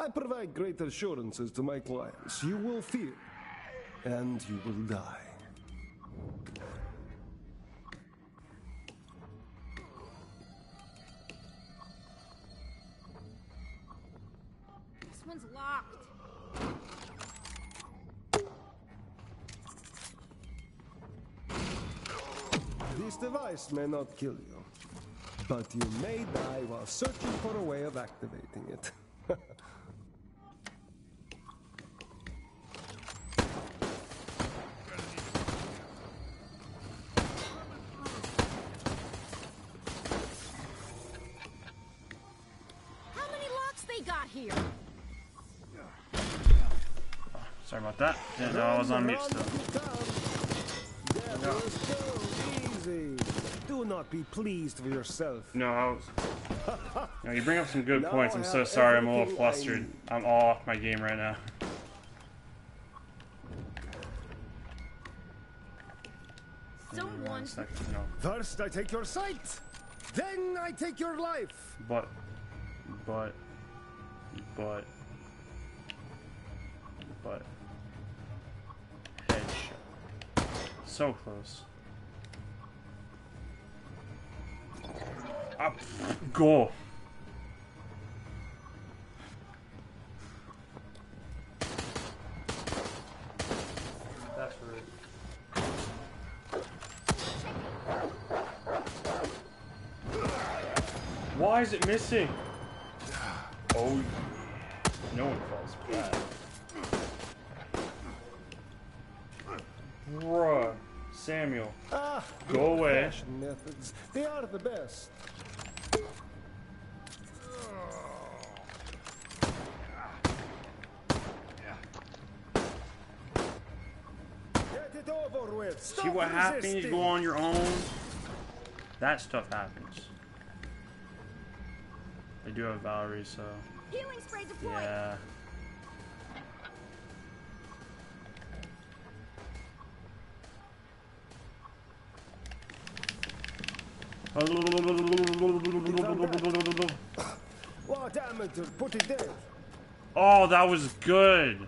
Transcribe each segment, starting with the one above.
I provide great assurances to my clients. You will fear, and you will die. This one's locked. This device may not kill you, but you may die while searching for a way of activating it. Sorry about that. Didn't I was on mute Run, still. run, That was so easy. Do not be pleased with yourself. No, I was. No, you bring up some good points. I I'm so sorry. I'm a little flustered. I'm all off my game right now. Someone. No. First I take your sight, then I take your life. But. But. But. But. So close. Up. Go. That's rude. Why is it missing? Oh, no one falls flat. Samuel, Ah, Go away. methods. They are the best. Get it over with. Stop see what happens? You go on your own. That stuff happens. I do have Valerie, so Healing spray deployed. yeah. Oh, that was good.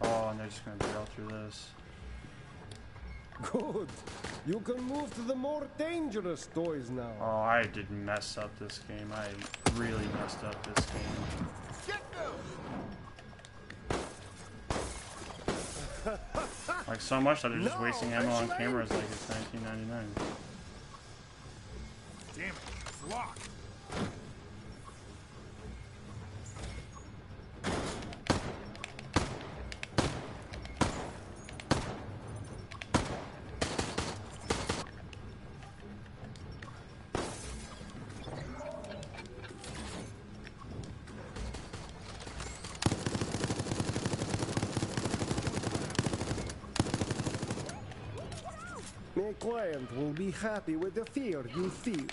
Oh, and they're just gonna barrel through this. Good. You can move to the more dangerous toys now. Oh, I did mess up this game. I really messed up this game. Like so much that they're just No, wasting ammo on cameras like it's 1999. Damn it, it's locked. My client will be happy with the fear you feel.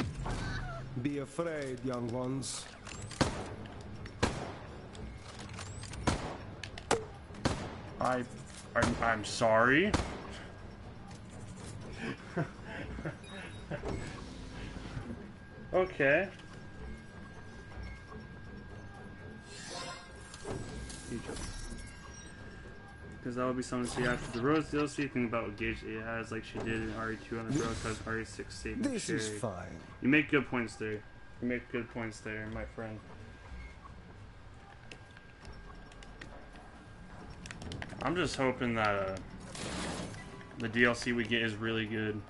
Be afraid, young ones. I, I'm, I'm sorry. okay. Because that would be something to see after the Rose DLC. Think about what gauge it has, like she did in RE2 on the Rose has RE6 saving This is fine. You make good points there. You make good points there, my friend. I'm just hoping that uh, the DLC we get is really good,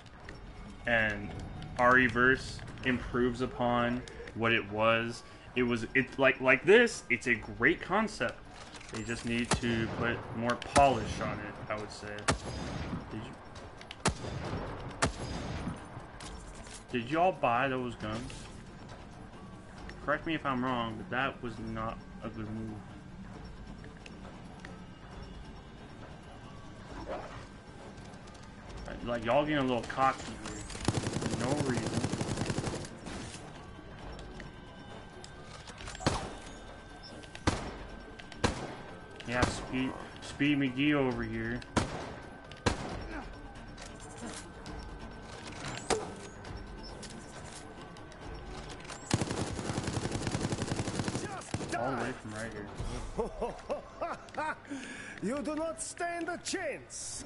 and RE-verse improves upon what it was. It was it like like this. It's a great concept. They just need to put more polish on it. I would say. Did you? Did y'all buy those guns? Correct me if I'm wrong, but that was not a good move. Like y'all getting a little cocky here. For no reason. Yeah, Speed, Speed McGee over here. All the way from right here. you do not stand a chance.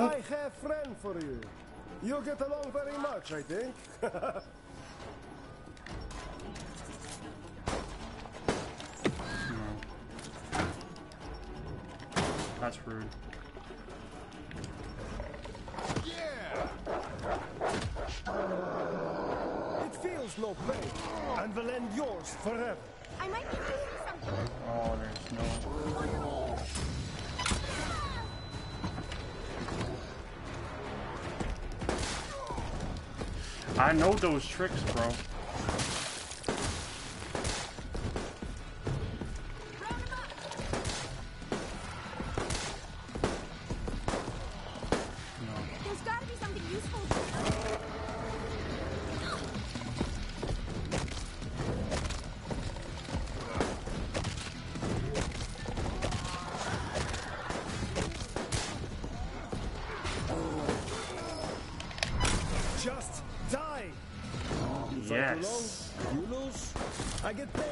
I have friend for you. You get along very much, I think. No. That's rude. It feels no pain, and will end yours forever. I might be missing something. Oh, there's no. Oh, I know those tricks, bro.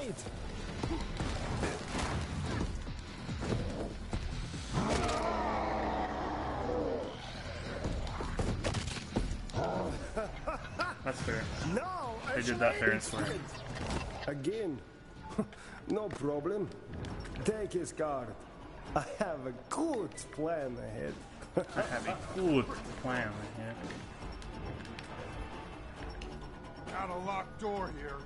I. That's fair. Now I They did that fair and square. Again. no problem. Take his card. I have a good plan ahead. I have a good plan here. Got a locked door here.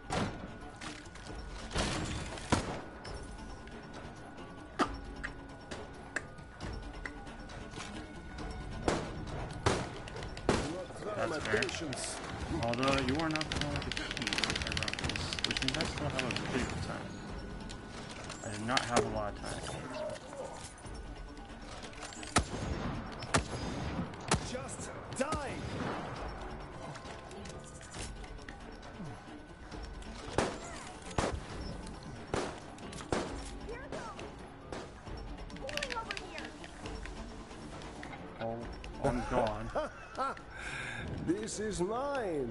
Try my That's fair. patience. Although you are not the one with the key, this, which means I still have a bit of time. I did not have a lot of time. Just die. Here we go! Pulling over here! Oh, I'm gone. This is mine.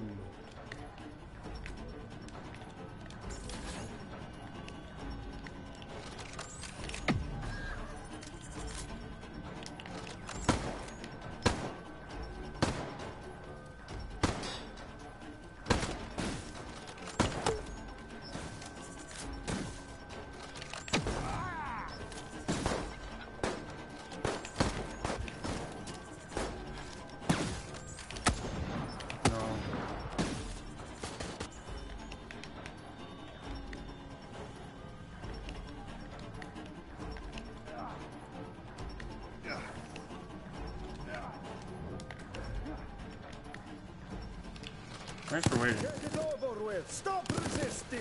Thanks for waiting. Get it over with. Stop resisting.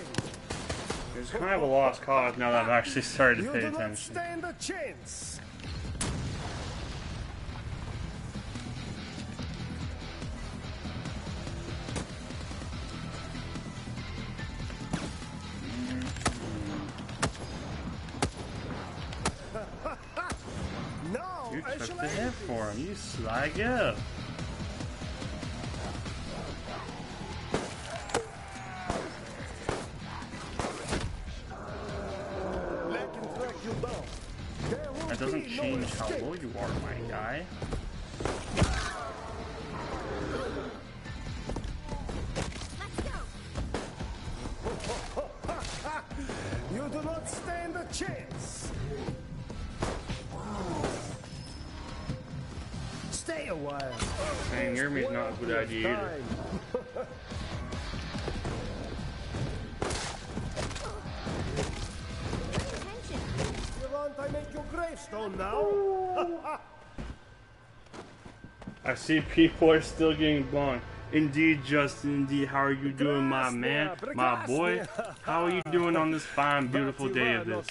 It's kind of a lost cause now that I've actually started to pay attention. stand a chance. You took the hit for him, you sly girl. Saying near me is not a good idea either. Time. Pay attention! You want I make your gravestone now? I see people are still getting blown. Indeed, Justin, indeed, how are you doing, my man, my boy? How are you doing on this fine, beautiful day of this?